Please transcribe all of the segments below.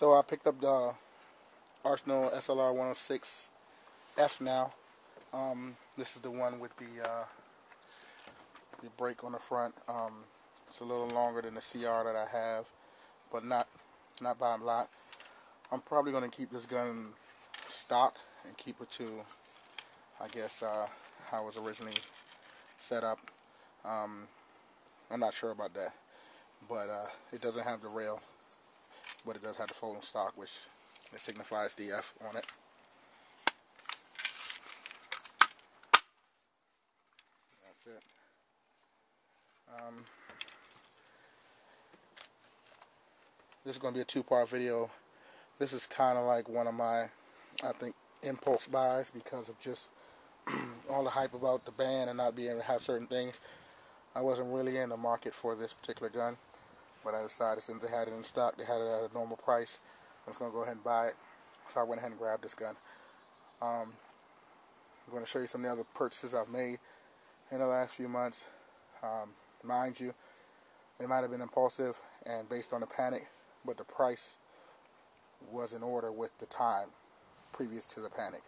So I picked up the Arsenal SLR 106F now. Um, this is the one with the uh, the brake on the front. Um, it's a little longer than the CR that I have, but not not by a lot. I'm probably going to keep this gun stock and keep it to, I guess, uh, how it was originally set up. Um, I'm not sure about that, but uh, it doesn't have the rail, but it does have the folding stock, which it signifies DF on it. That's it. Um, this is going to be a two-part video. This is kind of like one of my, I think, impulse buys because of just all the hype about the band and not being able to have certain things. I wasn't really in the market for this particular gun, but I decided since they had it in stock, they had it at a normal price, I was going to go ahead and buy it. So I went ahead and grabbed this gun. Um, I'm going to show you some of the other purchases I've made in the last few months. Um, mind you, they might have been impulsive and based on the panic, but the price was in order with the time previous to the panic.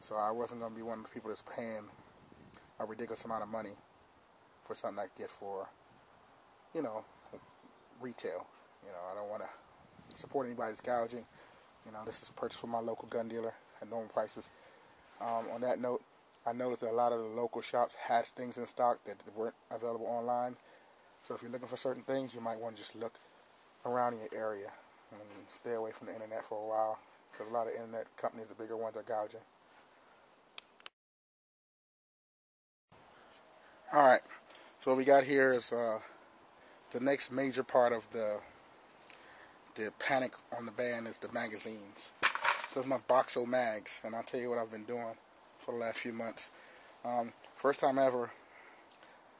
So I wasn't going to be one of the people that's paying a ridiculous amount of money for something I get for, you know, retail. You know, I don't want to support anybody's gouging. You know, this is purchased from my local gun dealer at normal prices. Um, on that note, I noticed that a lot of the local shops has things in stock that weren't available online. So if you're looking for certain things, you might want to just look around in your area and stay away from the internet for a while because a lot of internet companies, the bigger ones, are gouging. All right, so what we got here is uh, the next major part of the the panic on the band is the magazines. So it's my Boxo mags, and I'll tell you what I've been doing for the last few months. Um, first time ever,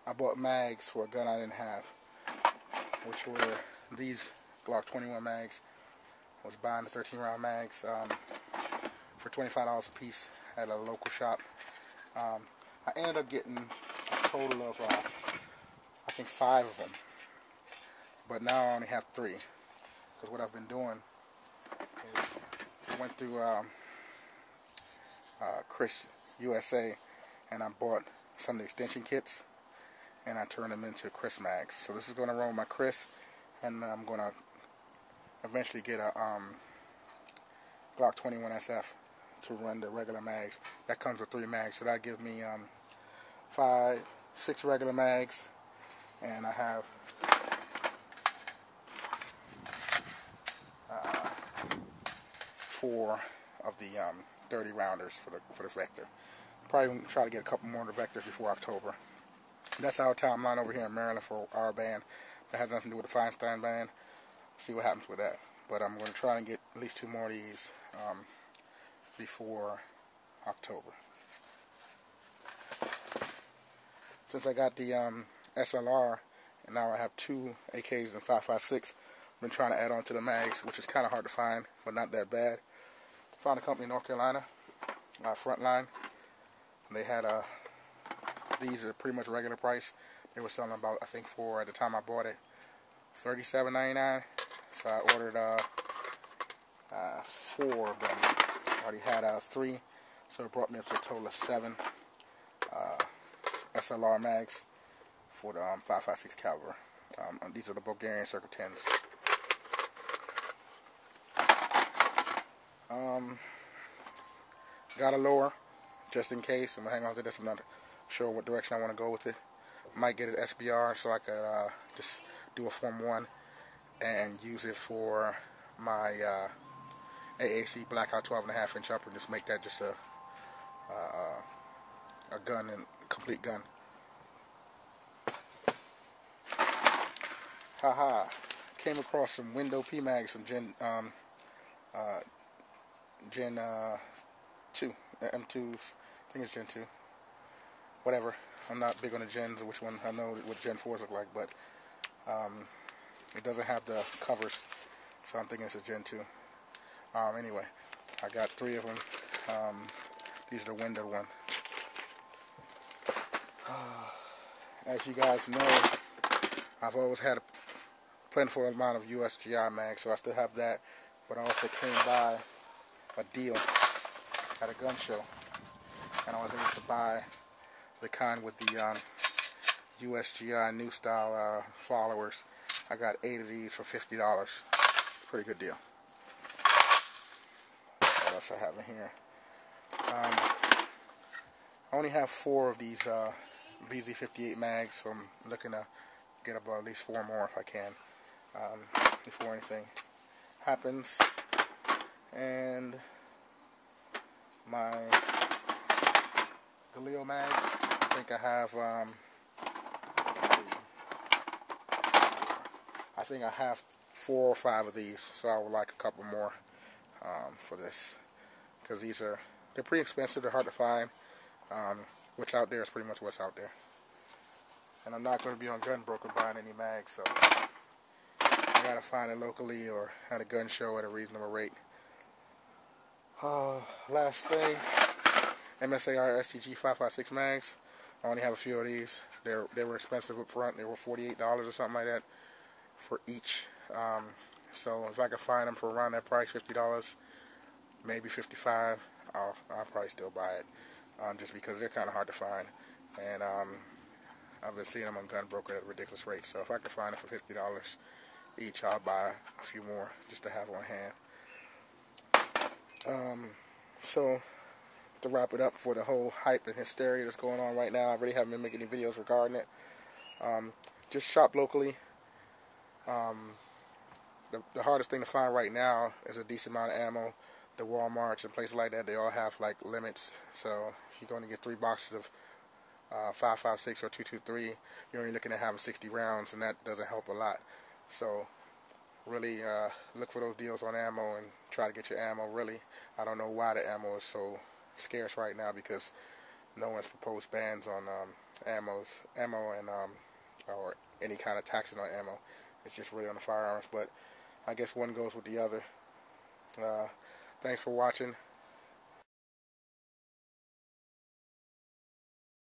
I bought mags for a gun I didn't have, which were these Glock 21 mags. I was buying the 13 round mags um, for $25 a piece at a local shop. Um, I ended up getting a total of, uh, I think, five of them. But now I only have three. Because what I've been doing is I went through um, uh, KRISS USA and I bought some of the extension kits and I turned them into KRISS mags. So this is going to run with my KRISS and I'm going to eventually get a um, Glock 21 SF to run the regular mags. That comes with three mags, so that gives me um, five, six regular mags, and I have four of the um, 30 rounders for the for the Vector. Probably try to get a couple more of the Vectors before October. That's our timeline over here in Maryland for our band. That has nothing to do with the Feinstein band. See what happens with that. But I'm going to try and get at least two more of these um, before October. Since I got the um, SLR, and now I have two AKs and 5.56, I've been trying to add on to the mags, which is kind of hard to find, but not that bad. Found a company in North Carolina, uh, Frontline. They had a, uh, these are pretty much regular price. They were selling about, I think, for at the time I bought it, $37.99. So I ordered uh, uh, four of them. I already had uh, three, so it brought me up to a total of seven uh, SLR mags for the um, 5.56 caliber. Um, these are the Bulgarian Circle 10s. Um, got a lower, just in case. I'm gonna hang on to this. I'm not sure what direction I want to go with it. Might get an SBR so I could uh, just do a Form 1 and use it for my uh, AAC Blackout 12 and a half inch upper. Just make that just a uh, a gun and complete gun. Haha! Came across some window PMags, some Gen um, uh, Gen uh, 2 uh, M2s. I think it's Gen 2. Whatever. I'm not big on the gens, which one I know what Gen 4s look like, but um, it doesn't have the covers, so I'm thinking it's a Gen 2. Um, anyway, I got three of them. Um, these are the window one. As you guys know, I've always had a plentiful amount of USGI mags, so I still have that. but I also came by a deal at a gun show, and I was able to buy the kind with the um, USGI new style uh, followers. I got eight of these for fifty dollars. Pretty good deal. What else I have in here? Um, I only have four of these uh, VZ58 mags, so I'm looking to get about at least four more if I can um, before anything happens. And my Galil mags, I think I have, um, I think I have four or five of these, so I would like a couple more um, for this, because these are, they're pretty expensive, they're hard to find, um, what's out there is pretty much what's out there. And I'm not going to be on GunBroker buying any mags, so I gotta find it locally or at a gun show at a reasonable rate. Uh, last thing, MSAR STG 556 mags. I only have a few of these. They they were expensive up front. They were $48 or something like that for each. Um, so if I could find them for around that price, $50, maybe 55 I'll, I'll probably still buy it. Um, just because they're kind of hard to find. And um, I've been seeing them on GunBroker at a ridiculous rate. So if I could find them for $50 each, I'll buy a few more just to have on hand. Um, so to wrap it up for the whole hype and hysteria that's going on right now, I really haven't been making any videos regarding it. Um, just shop locally. Um, the, the hardest thing to find right now is a decent amount of ammo. The Walmarts and places like that, they all have like limits. So if you're going to get three boxes of uh, 5.56 or 223, you're only looking at having 60 rounds, and that doesn't help a lot. So really uh, look for those deals on ammo and try to get your ammo. Really, I don't know why the ammo is so scarce right now because no one's proposed bans on um, ammos, ammo and um, or any kind of taxes on ammo. It's just really on the firearms. But I guess one goes with the other. Uh, thanks for watching.